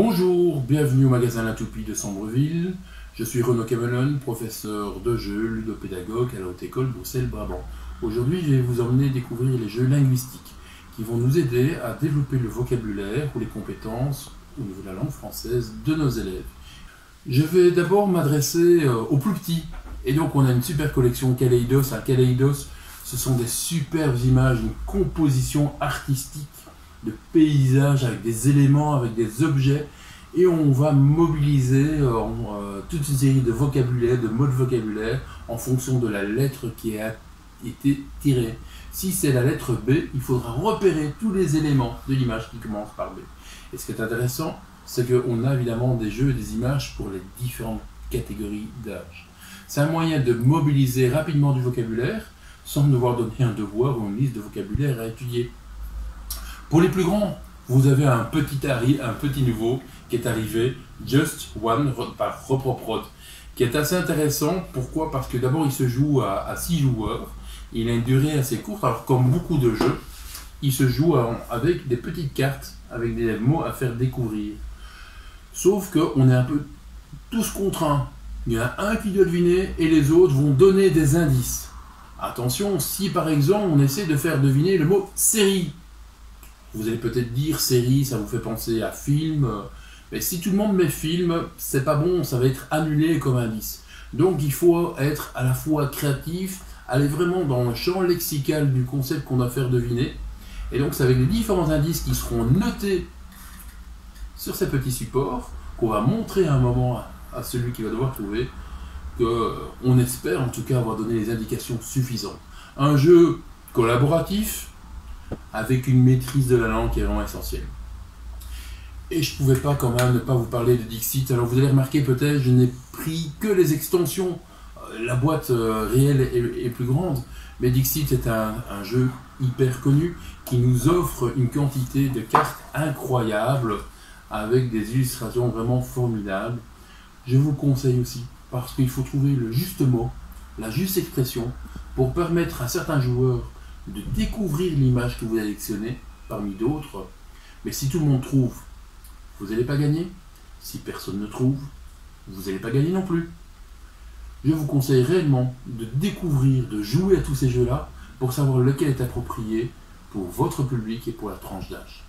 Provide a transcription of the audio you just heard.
Bonjour, bienvenue au magasin La Toupie de Sambreville. Je suis Renaud Camelon, professeur de jeux, ludopédagogue à la Haute École Bruxelles-Brabant. Aujourd'hui, je vais vous emmener découvrir les jeux linguistiques qui vont nous aider à développer le vocabulaire ou les compétences au niveau de la langue française de nos élèves. Je vais d'abord m'adresser euh, aux plus petits. Et donc, on a une super collection Kaleidos. Un Kaleidos, ce sont des superbes images, une composition artistique de paysages avec des éléments, avec des objets, et on va mobiliser euh, euh, toute une série de vocabulaire, de mots de vocabulaire, en fonction de la lettre qui a été tirée. Si c'est la lettre B, il faudra repérer tous les éléments de l'image qui commence par B. Et ce qui est intéressant, c'est qu'on a évidemment des jeux et des images pour les différentes catégories d'âge. C'est un moyen de mobiliser rapidement du vocabulaire sans devoir donner un devoir ou une liste de vocabulaire à étudier. Pour les plus grands, vous avez un petit, un petit nouveau qui est arrivé, Just One par Reproprod, qui est assez intéressant. Pourquoi? Parce que d'abord, il se joue à 6 joueurs. Il a une durée assez courte. Alors, comme beaucoup de jeux, il se joue avec des petites cartes, avec des mots à faire découvrir. Sauf qu'on est un peu tous contraints. Il y en a un qui doit deviner et les autres vont donner des indices. Attention, si par exemple on essaie de faire deviner le mot série, vous allez peut-être dire série, ça vous fait penser à film. Mais si tout le monde met film, c'est pas bon, ça va être annulé comme indice. Donc il faut être à la fois créatif, aller vraiment dans le champ lexical du concept qu'on va faire deviner. Et donc c'est avec les différents indices qui seront notés sur ces petits supports qu'on va montrer à un moment à celui qui va devoir trouver que euh, on espère en tout cas avoir donné les indications suffisantes. Un jeu collaboratif, avec une maîtrise de la langue qui est vraiment essentielle. Et je ne pouvais pas quand même ne pas vous parler de Dixit. Alors vous allez remarquer peut-être, je n'ai pris que les extensions. Euh, la boîte euh, réelle est, plus grande, mais Dixit est un, un, jeu hyper connu qui nous offre une quantité de cartes incroyables avec des illustrations vraiment formidables. Je vous le conseille aussi parce qu'il faut trouver le juste mot, la juste expression pour permettre à certains joueurs de découvrir l'image que vous avez sélectionnée parmi d'autres. Mais si tout le monde trouve, vous n'allez pas gagner. Si personne ne trouve, vous n'allez pas gagner non plus. Je vous conseille réellement de découvrir, de jouer à tous ces jeux-là pour savoir lequel est approprié pour votre public et pour la tranche d'âge.